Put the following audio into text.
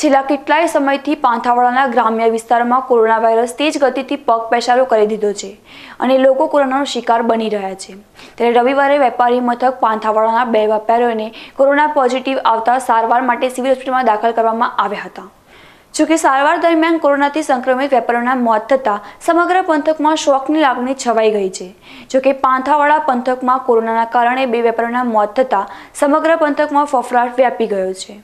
છેલ્લા કેટલાય સમયથી પાંથાવાડાના ગ્રામ્ય વિસ્તારમાં કોરોના વાયરસ તેજ ગતિથી પગ પેસારો કરી દીધો છે અને લોકો કોરોનાનો શિકાર બની રહ્યા છે. ત્યારે રવિવારે વેપારી મથક પાંથાવાડાના બે વેપારીઓને કોરોના પોઝિટિવ આવતા સારવાર માટે સિવિલ હોસ્પિટલમાં દાખલ કરવામાં આવ્યા હતા. જોકે સારવાર દરમિયાન કોરોનાથી સંક્રમિત વેપારીઓના મોત થતાં સમગ્ર પંથકમાં શોકની લાગણી છવાઈ ગઈ છે. જોકે પાંથાવાડા પંથકમાં કોરોનાના કારણે બે વેપારીઓના મોત થતાં સમગ્ર પંથકમાં ફફડાટ વ્યાપી ગયો છે.